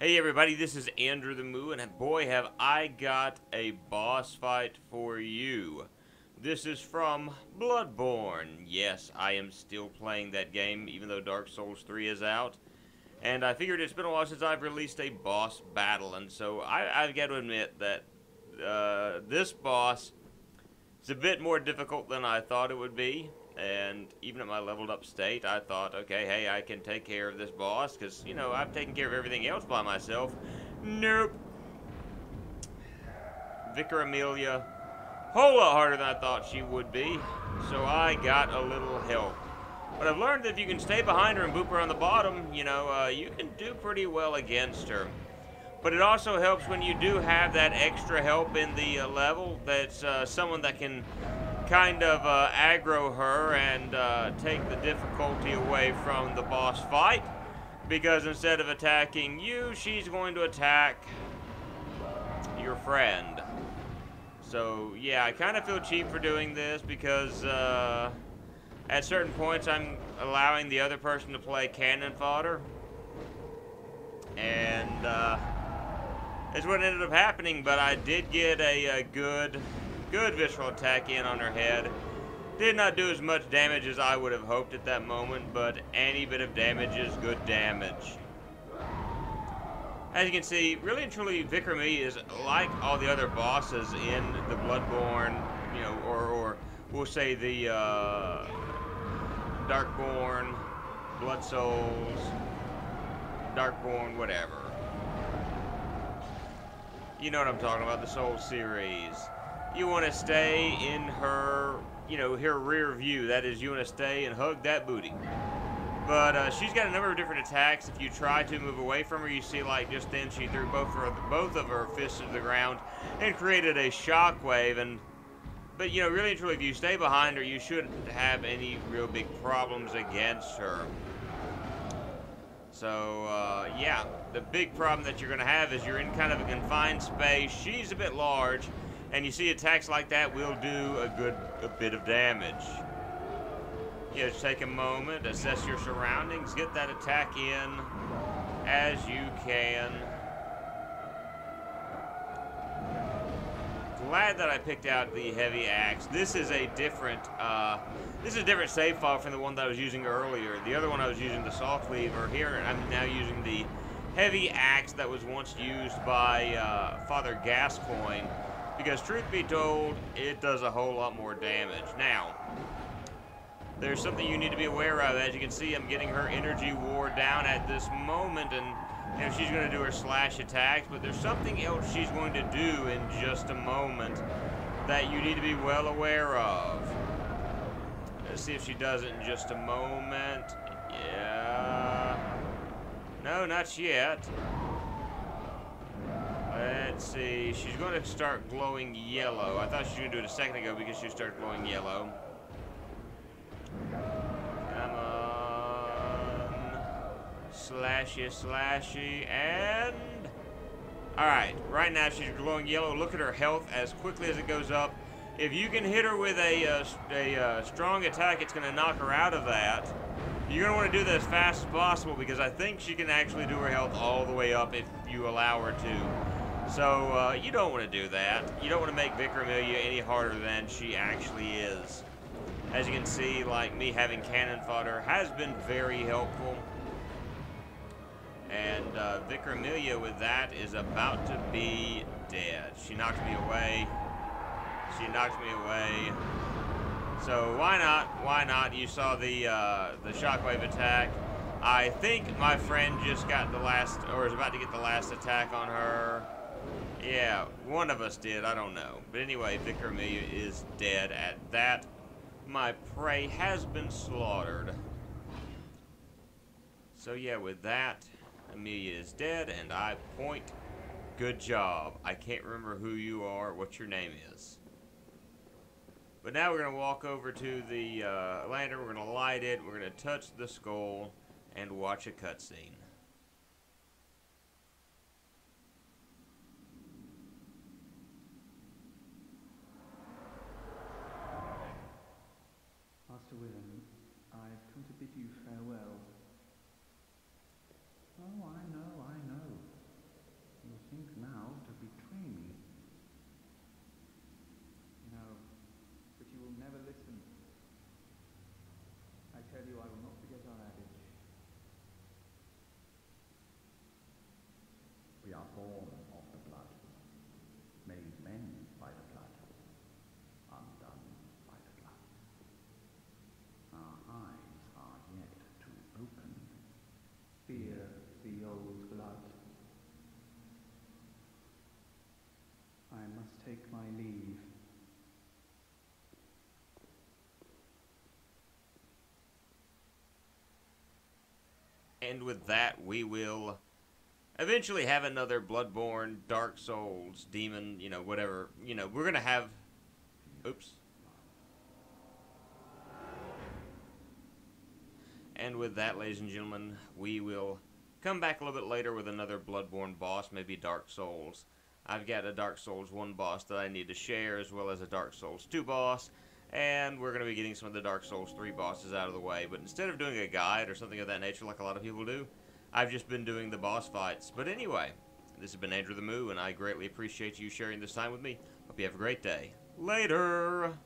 Hey everybody, this is Andrew the Moo, and boy have I got a boss fight for you. This is from Bloodborne. Yes, I am still playing that game, even though Dark Souls 3 is out. And I figured it's been a while since I've released a boss battle, and so I, have got to admit that uh, this boss is a bit more difficult than I thought it would be and even at my leveled up state, I thought, okay, hey, I can take care of this boss, because, you know, I've taken care of everything else by myself. Nope. Vicar Amelia, whole lot harder than I thought she would be, so I got a little help. But I've learned that if you can stay behind her and boop her on the bottom, you know, uh, you can do pretty well against her. But it also helps when you do have that extra help in the uh, level that's uh, someone that can kind of uh, aggro her and uh, take the difficulty away from the boss fight. Because instead of attacking you, she's going to attack your friend. So, yeah, I kind of feel cheap for doing this because uh, at certain points I'm allowing the other person to play cannon fodder. And uh, it's what ended up happening, but I did get a, a good Good visceral attack in on her head. Did not do as much damage as I would have hoped at that moment, but any bit of damage is good damage. As you can see, really and truly, Vicar Amelia is like all the other bosses in the Bloodborne, you know, or, or we'll say the uh, Darkborn, Blood Souls, Darkborn, whatever. You know what I'm talking about, the Soul series you want to stay in her, you know, her rear view. That is, you want to stay and hug that booty. But uh, she's got a number of different attacks. If you try to move away from her, you see like just then she threw both her, both of her fists to the ground and created a shockwave. And but you know, really and truly, if you stay behind her, you shouldn't have any real big problems against her. So uh, yeah, the big problem that you're going to have is you're in kind of a confined space. She's a bit large. And you see attacks like that will do a good a bit of damage. You know, just take a moment, assess your surroundings, get that attack in as you can. Glad that I picked out the heavy axe. This is a different, uh, this is a different save file from the one that I was using earlier. The other one I was using the soft cleaver. Here I'm now using the heavy axe that was once used by uh, Father Gascoigne because truth be told, it does a whole lot more damage. Now, there's something you need to be aware of. As you can see, I'm getting her energy wore down at this moment, and you know, she's going to do her slash attacks, but there's something else she's going to do in just a moment that you need to be well aware of. Let's see if she does it in just a moment. Yeah. No, not yet. Let's see. She's going to start glowing yellow. I thought she was going to do it a second ago because she started glowing yellow. Come on. Slashy, slashy, and... Alright, right now she's glowing yellow. Look at her health as quickly as it goes up. If you can hit her with a, uh, a uh, strong attack, it's going to knock her out of that. You're going to want to do that as fast as possible because I think she can actually do her health all the way up if you allow her to. So uh, you don't want to do that. You don't want to make Vicar Amelia any harder than she actually is. As you can see, like me having cannon fodder has been very helpful. And uh, Vicar Amelia with that is about to be dead. She knocked me away. She knocked me away. So why not? Why not? You saw the uh, the shockwave attack. I think my friend just got the last, or is about to get the last attack on her. Yeah, one of us did, I don't know. But anyway, Vicar Amelia is dead at that. My prey has been slaughtered. So yeah, with that, Amelia is dead, and I point. Good job. I can't remember who you are, what your name is. But now we're going to walk over to the uh, lantern, we're going to light it, we're going to touch the skull, and watch a cutscene. Master Willem, I've come to bid you farewell. Oh, I know, I know. Born of the blood, made men by the blood, undone by the blood. Our eyes are yet to open. Fear the old blood. I must take my leave. And with that, we will eventually have another Bloodborne, Dark Souls, Demon, you know, whatever. You know, we're going to have. Oops. And with that, ladies and gentlemen, we will come back a little bit later with another Bloodborne boss, maybe Dark Souls. I've got a Dark Souls 1 boss that I need to share, as well as a Dark Souls 2 boss. And we're going to be getting some of the Dark Souls 3 bosses out of the way. But instead of doing a guide or something of that nature like a lot of people do, I've just been doing the boss fights. But anyway, this has been Andrew the Moo, and I greatly appreciate you sharing this time with me. Hope you have a great day. Later!